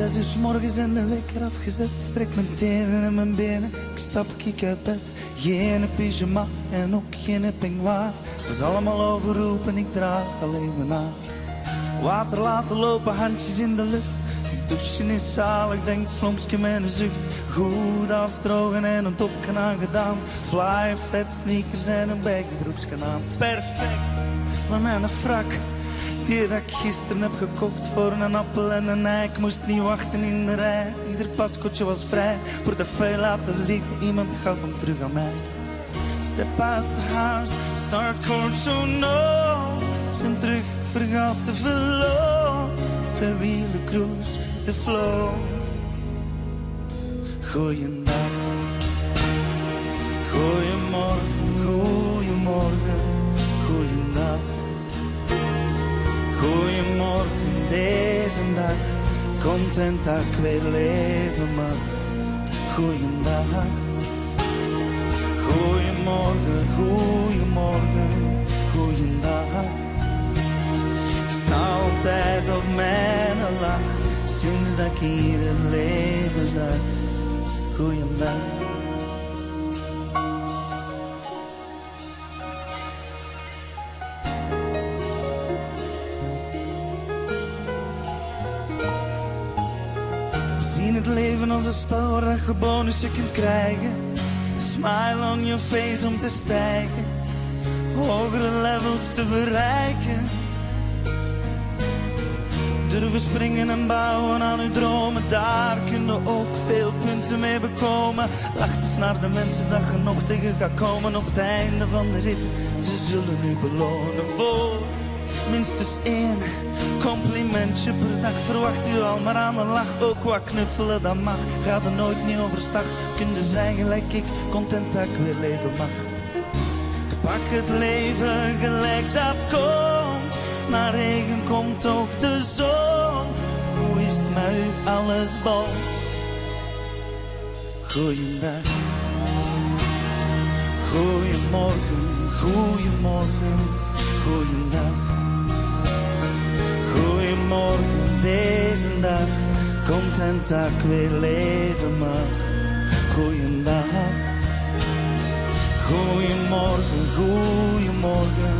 Zes uur 's morgens en de wekker afgezet. Strek mijn tenen en mijn benen. Ik stap kiek uit bed. Geen pyjama en ook geen peignoir. Dat is allemaal overroepen, ik draag alleen mijn haar. Water laten lopen, handjes in de lucht. Douchen is zalig, denkt slomsje met een zucht. Goed afdrogen en een topje aangedaan. Fly, fat sneakers en een bijgebroeksje aan. Perfect, maar mijn frak. Die dat ik gisteren heb gekocht voor een appel en een ei. Ik moest niet wachten in de rij. Ieder paskotje was vrij. Portefeuille laten liggen, iemand gaf hem terug aan mij. Step out the house, start chord so no. Zijn terug, vergaat te verloren. Verwielen cruise, de flow. Goeiedag. Content dat ik weer leven mag. Goeiedag. Goeiemorgen, goeiemorgen, goeiedag. Ik sta altijd op mijn lach, sinds dat ik hier het leven zag. Goeiedag. Zien het leven als een spel waar je bonussen kunt krijgen. Smile on your face om te stijgen, hogere levels te bereiken. Durven springen en bouwen aan uw dromen, daar kun je ook veel punten mee bekomen. Lach eens naar de mensen dat je nog tegen gaat komen op het einde van de rit. Ze zullen u belonen voor minstens één complimentje per dag. Verwacht u al maar aan de lach, ook wat knuffelen dat mag. Ga er nooit niet overstag, kun je zijn gelijk ik, content dat ik weer leven mag. Ik pak het leven gelijk dat komt, na regen komt ook de zon. Hoe is het met u, alles bol? Goeiedag. Goeiemorgen, goeiemorgen, goeiedag. Content dat ik weer leven mag. Goeiedag. Goeiemorgen, goeiemorgen,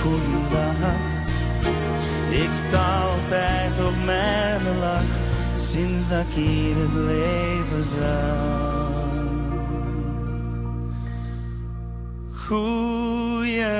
goeiedag. Ik sta altijd op mijn lach, sinds dat ik hier het leven zag. Goeiedag.